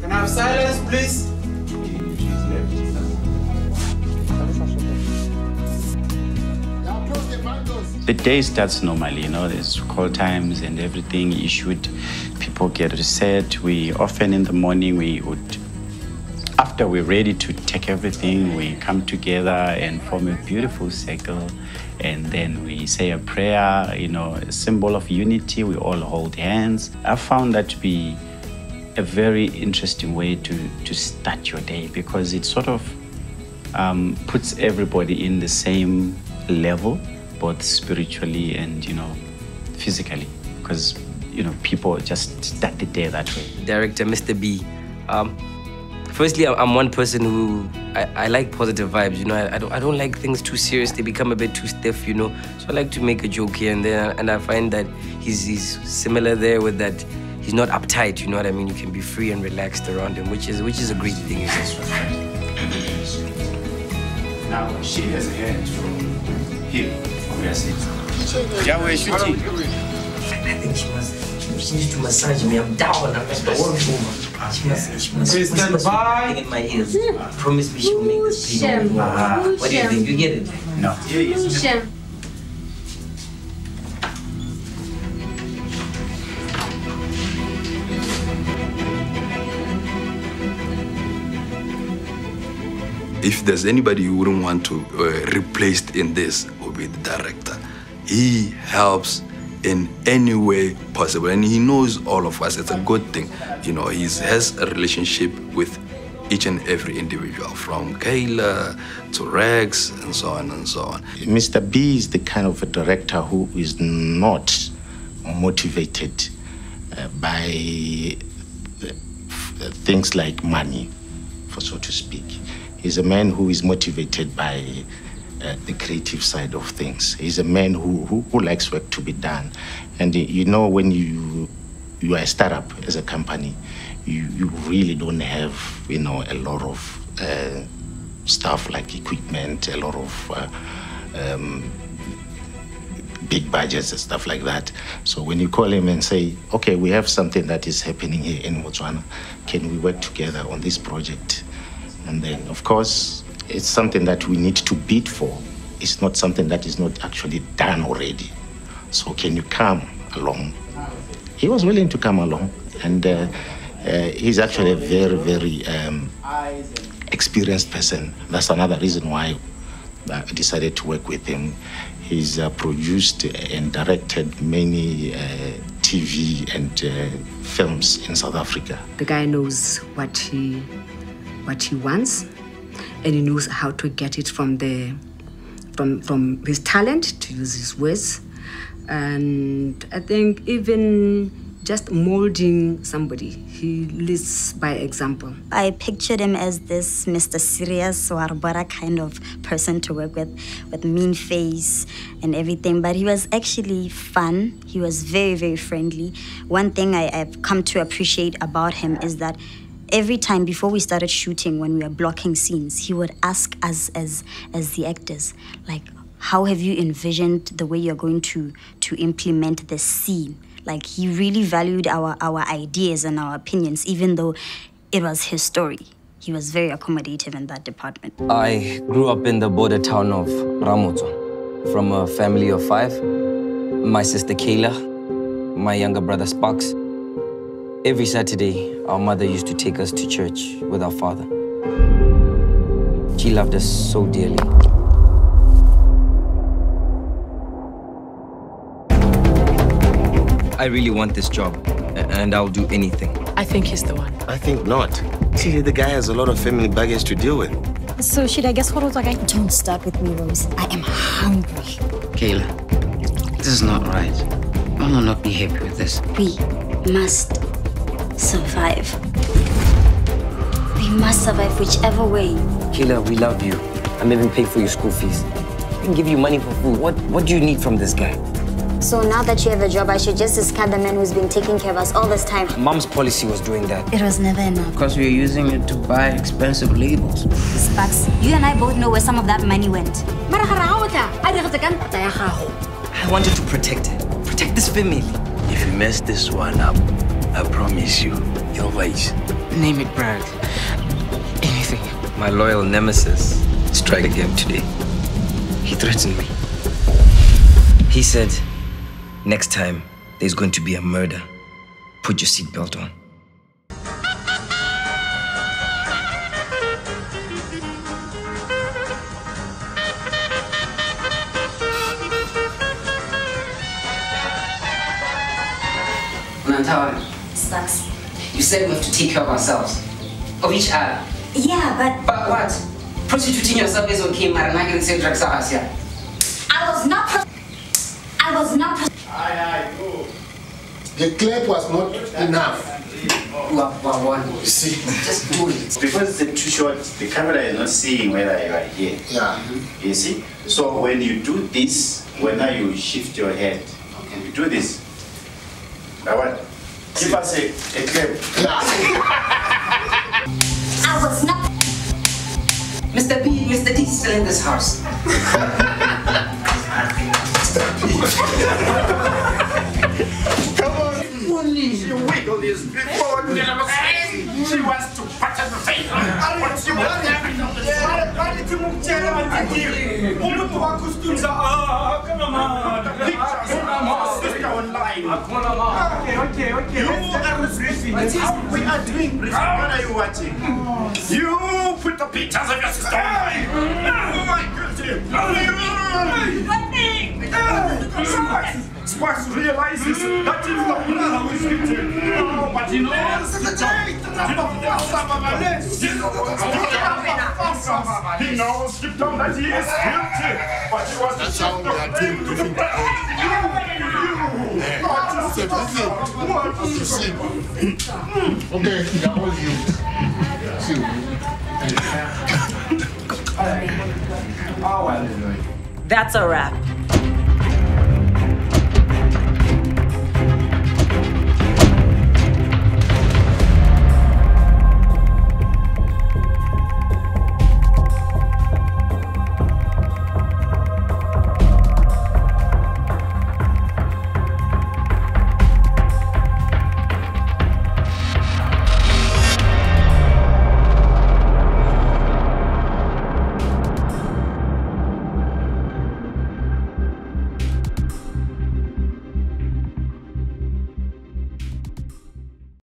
Can I have silence, please? The day starts normally, you know, there's call times and everything issued. People get reset. We often in the morning, we would, after we're ready to take everything, we come together and form a beautiful circle. And then we say a prayer, you know, a symbol of unity. We all hold hands. I found that to be a very interesting way to, to start your day because it sort of um, puts everybody in the same level both spiritually and you know physically because you know people just start the day that way director mr b um, firstly i'm one person who I, I, like positive vibes you know I, I, don't, I don't like things too serious they become a bit too stiff you know so i like to make a joke here and there and i find that he's, he's similar there with that he's not uptight you know what i mean you can be free and relaxed around him which is which is a great thing now she has a hand from here obviously. Yeah, we're shooting. I think she must. She needs to massage me. I'm down. I'm just the world woman. She must. She must. Please stand by. in my ears. Promise me she will make this big. Uh, what do you think? You get it? No. Puxa. If there's anybody you wouldn't want to uh, replace in this, would be the director. He helps in any way possible, and he knows all of us. It's a good thing, you know. He has a relationship with each and every individual, from Kayla to Rex, and so on and so on. Mr. B is the kind of a director who is not motivated uh, by things like money, for so to speak. He's a man who is motivated by uh, the creative side of things. He's a man who, who, who likes work to be done. And uh, you know, when you, you are a startup as a company, you, you really don't have, you know, a lot of uh, stuff like equipment, a lot of uh, um, big budgets and stuff like that. So when you call him and say, okay, we have something that is happening here in Botswana, can we work together on this project? And then, of course, it's something that we need to bid for. It's not something that is not actually done already. So can you come along? He was willing to come along, and uh, uh, he's actually a very, very um, experienced person. That's another reason why I decided to work with him. He's uh, produced and directed many uh, TV and uh, films in South Africa. The guy knows what he what he wants and he knows how to get it from the from from his talent to use his words. And i think even just molding somebody he leads by example. I pictured him as this mr serious warbara kind of person to work with with mean face and everything. But he was actually fun. He was very very friendly. One thing I, i've come to appreciate about him is that every time before we started shooting when we were blocking scenes he would ask us as as the actors like how have you envisioned the way you're going to to implement this scene? Like he really valued our our ideas and our opinions even though it was his story. He was very accommodative in that department. I grew up in the border town of Ramotswa from a family of five. My sister kayla my younger brother sparks Every Saturday, our mother used to take us to church with our father. She loved us so dearly. I really want this job, and I'll do anything. I think he's the one. I think not. See, the guy has a lot of family baggage to deal with. So should I guess what was like? Don't start with me, Rose. I am hungry. Kayla, this is not right. Mom will not be happy with this. We must survive. We must survive whichever way. Kayla, we love you. I'm even paying for your school fees. I can give you money for food. What, what do you need from this guy? So now that you have a job, I should just discard the man who's been taking care of us all this time. Mom's policy was doing that. It was never enough. Because we were using it to buy expensive labels. Sparks, you and I both know where some of that money went. I wanted to protect her. Protect this family. If you mess this one up, I promise you, your voice. Name it, Brad. Anything. My loyal nemesis strike again today. He threatened me. He said, next time there's going to be a murder. Put your seatbelt on. Nantawa, Sucks. you said we have to take care of ourselves. Of each other. Yeah, but But what? Prostituting yourself is okay, man. I'm not drugs out here. I was not. Pro- I was not. Pro- The clip was not enough. You see? Just do it. Because it's too short, the camera is not seeing whether you are here. Yeah. You see? So when you do this, whether you shift your head, you do this. Now what? Give us a, a clip. I was not. Mr. B, Mr. D is still in this house. You wiggle this before She wants to pat on the face. What she wants umuntu wakho usituza online okay okay okay you are briefing we are doing briefing what are you watching you put the pictures of your sister online oh my goodness Sparks realizes that it's the brother who is guilty. But he knows the job. He knows deep down that he is guilty, but he was we are doing briefing. Okay, that was you. See. That's a wrap.